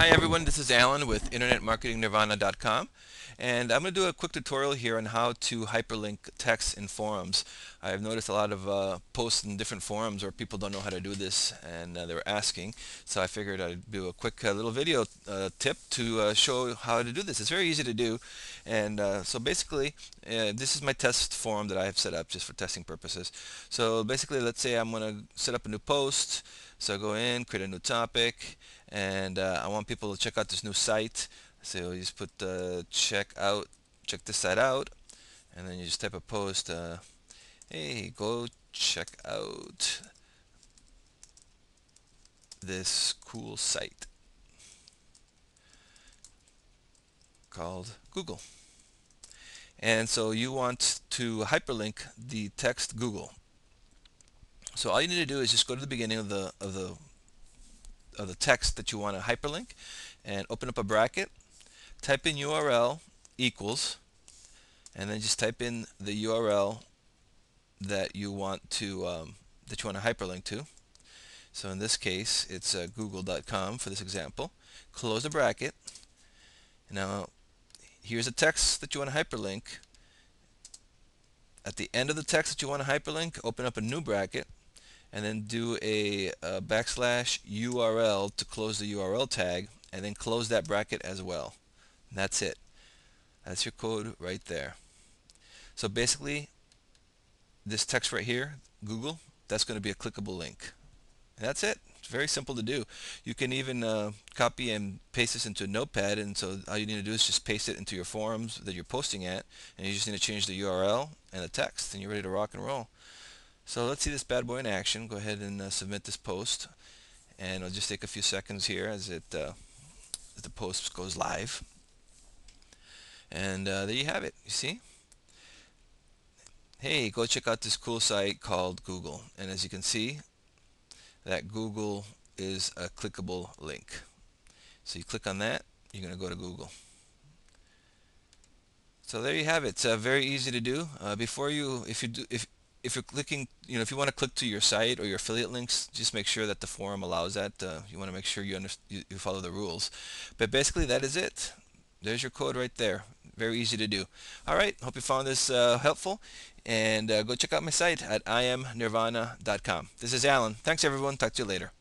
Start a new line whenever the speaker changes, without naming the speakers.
Hi everyone, this is Alan with InternetMarketingNirvana.com and I'm going to do a quick tutorial here on how to hyperlink text in forums. I've noticed a lot of uh, posts in different forums where people don't know how to do this and uh, they were asking so I figured I'd do a quick uh, little video uh, tip to uh, show how to do this. It's very easy to do and uh, so basically this is my test forum that I have set up just for testing purposes. So basically let's say I'm going to set up a new post so I go in, create a new topic and I want people to check out this new site so you just put uh, check out, check this site out, and then you just type a post, uh, hey, go check out this cool site called Google. And so you want to hyperlink the text Google. So all you need to do is just go to the beginning of the of the of the text that you want to hyperlink and open up a bracket type in URL equals and then just type in the URL that you want to um, that you want to hyperlink to. So in this case it's uh, google.com for this example. Close the bracket. Now here's a text that you want to hyperlink. At the end of the text that you want to hyperlink open up a new bracket and then do a, a backslash URL to close the URL tag and then close that bracket as well that's it. That's your code right there. So basically, this text right here, Google, that's going to be a clickable link. And that's it. It's very simple to do. You can even uh, copy and paste this into a notepad and so all you need to do is just paste it into your forums that you're posting at and you just need to change the URL and the text and you're ready to rock and roll. So let's see this bad boy in action. Go ahead and uh, submit this post and it'll just take a few seconds here as it uh, as the post goes live. And uh, there you have it. You see? Hey, go check out this cool site called Google. And as you can see, that Google is a clickable link. So you click on that, you're going to go to Google. So there you have it. It's uh, very easy to do. Uh, before you, if you do, if if you're clicking, you know, if you want to click to your site or your affiliate links, just make sure that the forum allows that. Uh, you want to make sure you, you, you follow the rules. But basically, that is it. There's your code right there. Very easy to do. All right, hope you found this uh, helpful. And uh, go check out my site at imnirvana.com. This is Alan. Thanks, everyone. Talk to you later.